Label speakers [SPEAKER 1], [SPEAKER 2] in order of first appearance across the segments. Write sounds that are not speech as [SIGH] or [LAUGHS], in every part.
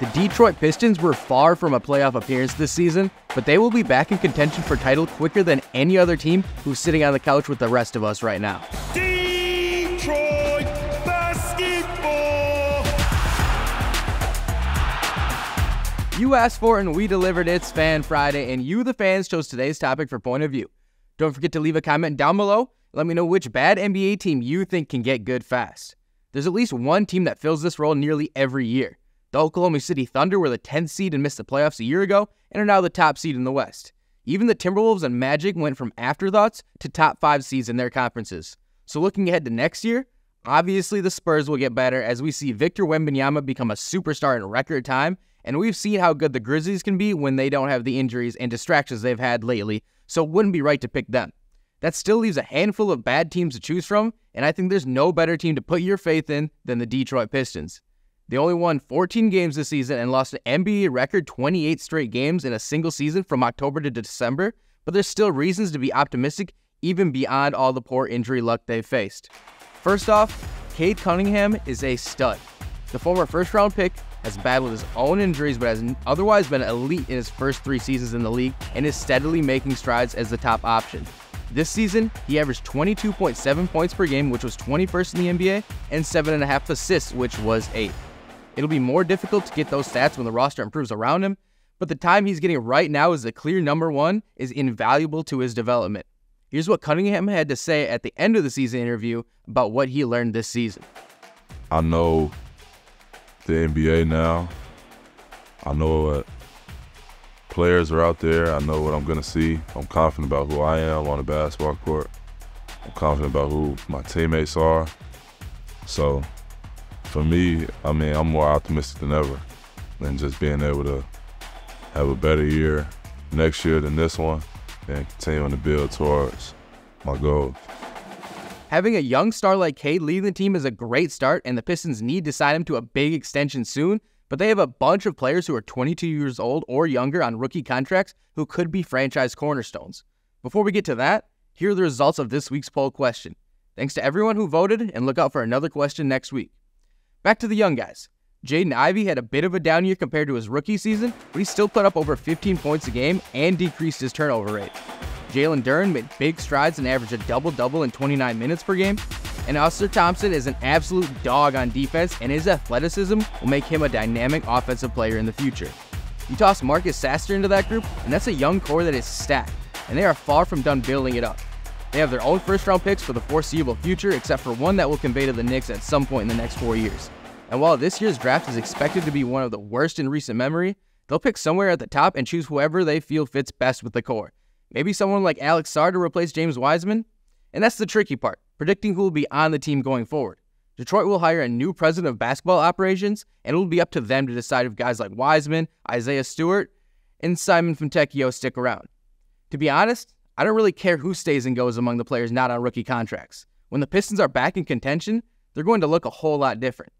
[SPEAKER 1] The Detroit Pistons were far from a playoff appearance this season, but they will be back in contention for title quicker than any other team who's sitting on the couch with the rest of us right now.
[SPEAKER 2] Detroit basketball.
[SPEAKER 1] You asked for it and we delivered It's Fan Friday, and you, the fans, chose today's topic for point of view. Don't forget to leave a comment down below. Let me know which bad NBA team you think can get good fast. There's at least one team that fills this role nearly every year. The Oklahoma City Thunder were the 10th seed and missed the playoffs a year ago and are now the top seed in the West. Even the Timberwolves and Magic went from afterthoughts to top 5 seeds in their conferences. So looking ahead to next year, obviously the Spurs will get better as we see Victor Wembanyama become a superstar in record time, and we've seen how good the Grizzlies can be when they don't have the injuries and distractions they've had lately, so it wouldn't be right to pick them. That still leaves a handful of bad teams to choose from, and I think there's no better team to put your faith in than the Detroit Pistons. They only won 14 games this season and lost an NBA record 28 straight games in a single season from October to December, but there's still reasons to be optimistic even beyond all the poor injury luck they've faced. First off, Cade Cunningham is a stud. The former first round pick has battled his own injuries but has otherwise been elite in his first three seasons in the league and is steadily making strides as the top option. This season, he averaged 22.7 points per game, which was 21st in the NBA, and 7.5 assists, which was 8th. It'll be more difficult to get those stats when the roster improves around him, but the time he's getting right now as the clear number one is invaluable to his development. Here's what Cunningham had to say at the end of the season interview about what he learned this season.
[SPEAKER 3] I know the NBA now. I know what players are out there. I know what I'm going to see. I'm confident about who I am on the basketball court. I'm confident about who my teammates are. So for me, I mean, I'm more optimistic than ever than just being able to have a better year next year than this one and continuing to build towards my goals.
[SPEAKER 1] Having a young star like Cade leading the team is a great start, and the Pistons need to sign him to a big extension soon but they have a bunch of players who are 22 years old or younger on rookie contracts who could be franchise cornerstones. Before we get to that, here are the results of this week's poll question. Thanks to everyone who voted, and look out for another question next week. Back to the young guys. Jaden Ivey had a bit of a down year compared to his rookie season, but he still put up over 15 points a game and decreased his turnover rate. Jalen Duren made big strides and averaged a double double in 29 minutes per game, and Ausar Thompson is an absolute dog on defense, and his athleticism will make him a dynamic offensive player in the future. You toss Marcus Sasser into that group, and that's a young core that is stacked, and they are far from done building it up. They have their own first round picks for the foreseeable future, except for one that will convey to the Knicks at some point in the next four years. And while this year's draft is expected to be one of the worst in recent memory, they'll pick somewhere at the top and choose whoever they feel fits best with the core. Maybe someone like Alex Sarr to replace James Wiseman? And that's the tricky part predicting who will be on the team going forward. Detroit will hire a new president of basketball operations, and it will be up to them to decide if guys like Wiseman, Isaiah Stewart, and Simone Fontecchio stick around. To be honest, I don't really care who stays and goes among the players not on rookie contracts. When the Pistons are back in contention, they're going to look a whole lot different.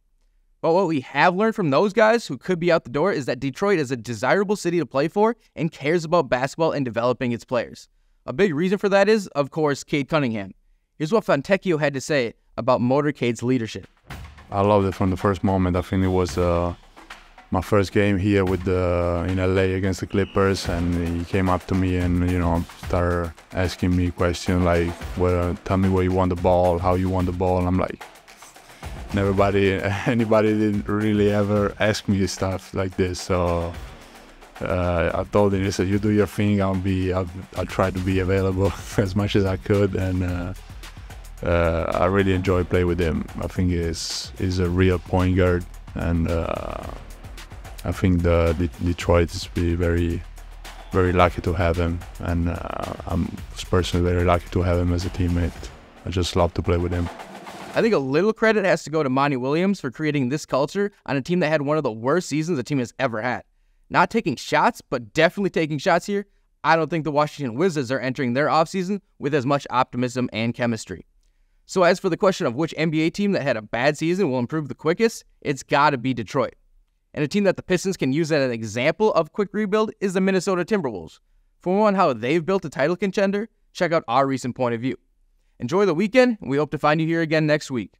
[SPEAKER 1] But what we have learned from those guys who could be out the door is that Detroit is a desirable city to play for and cares about basketball and developing its players. A big reason for that is, of course, Cade Cunningham. Here's what Fontecchio had to say about Motorcade's leadership.
[SPEAKER 4] I loved it from the first moment. I think it was uh, my first game here with the in LA against the Clippers, and he came up to me and you know started asking me questions like, "Well, tell me where you want the ball, how you want the ball." And I'm like, "Nobody, [LAUGHS] anybody didn't really ever ask me stuff like this." So uh, I told him, "He said, you do your thing. I'll be, I'll, I'll try to be available [LAUGHS] as much as I could." And uh, uh, I really enjoy playing with him. I think he's he's a real point guard, and uh, I think the, the Detroit is be very very lucky to have him, and uh, I'm personally very lucky to have him as a teammate. I just love to play with him.
[SPEAKER 1] I think a little credit has to go to Monty Williams for creating this culture on a team that had one of the worst seasons a team has ever had. Not taking shots, but definitely taking shots here. I don't think the Washington Wizards are entering their offseason with as much optimism and chemistry. So, as for the question of which NBA team that had a bad season will improve the quickest, it's got to be Detroit. And a team that the Pistons can use as an example of quick rebuild is the Minnesota Timberwolves. For more on how they've built a title contender, check out our recent point of view. Enjoy the weekend, and we hope to find you here again next week.